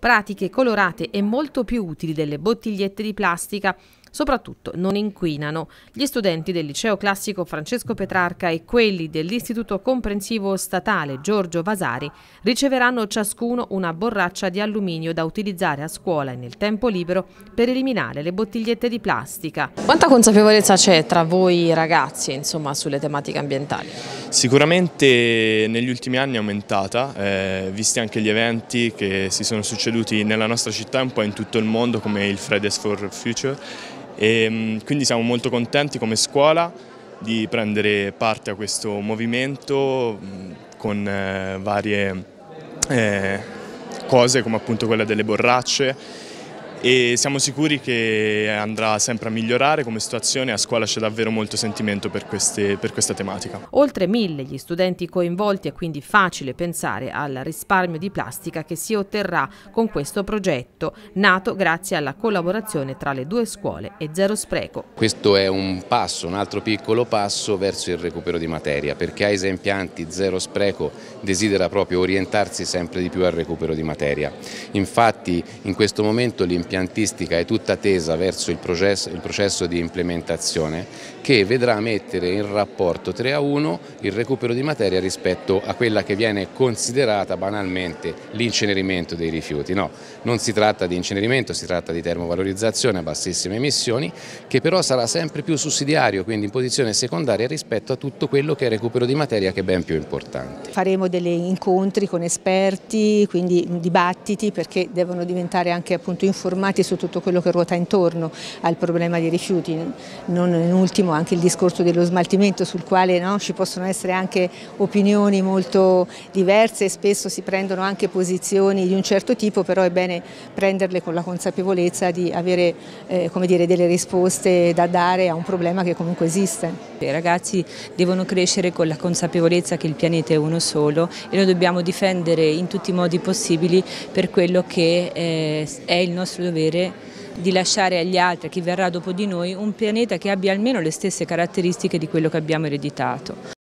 pratiche colorate e molto più utili delle bottigliette di plastica Soprattutto non inquinano. Gli studenti del liceo classico Francesco Petrarca e quelli dell'Istituto Comprensivo Statale Giorgio Vasari riceveranno ciascuno una borraccia di alluminio da utilizzare a scuola e nel tempo libero per eliminare le bottigliette di plastica. Quanta consapevolezza c'è tra voi ragazzi insomma, sulle tematiche ambientali? Sicuramente negli ultimi anni è aumentata, eh, visti anche gli eventi che si sono succeduti nella nostra città e un po' in tutto il mondo come il Fridays for Future. E mm, quindi siamo molto contenti come scuola di prendere parte a questo movimento con eh, varie eh, cose come appunto quella delle borracce e siamo sicuri che andrà sempre a migliorare come situazione, a scuola c'è davvero molto sentimento per, queste, per, questa tematica. Oltre mille gli studenti coinvolti è quindi facile pensare al risparmio di plastica che si otterrà con questo progetto, nato grazie alla collaborazione tra le due scuole e Zero Spreco. Questo è un passo, un altro piccolo passo verso il recupero di materia, perché ai Impianti Zero Spreco desidera proprio orientarsi sempre di più al recupero di materia. Infatti in questo momento l'impianto impiantistica è tutta tesa verso il processo, il processo di implementazione che vedrà mettere in rapporto 3 a 1 il recupero di materia rispetto a quella che viene considerata banalmente l'incenerimento dei rifiuti. No, non si tratta di incenerimento, si tratta di termovalorizzazione a bassissime emissioni che però sarà sempre più sussidiario, quindi in posizione secondaria rispetto a tutto quello che è recupero di materia che è ben più importante. Faremo degli incontri con esperti, quindi dibattiti perché devono diventare anche appunto informati informati su tutto quello che ruota intorno al problema dei rifiuti, non in ultimo anche il discorso dello smaltimento sul quale no, ci possono essere anche opinioni molto diverse e spesso si prendono anche posizioni di un certo tipo, però è bene prenderle con la consapevolezza di avere eh, dire, delle risposte da dare a un problema che comunque esiste. I ragazzi devono crescere con la consapevolezza che il pianeta è uno solo e noi dobbiamo difendere in tutti i modi possibili per quello che eh, è il nostro dovere di lasciare agli altri, a chi verrà dopo di noi, un pianeta che abbia almeno le stesse caratteristiche di quello che abbiamo ereditato.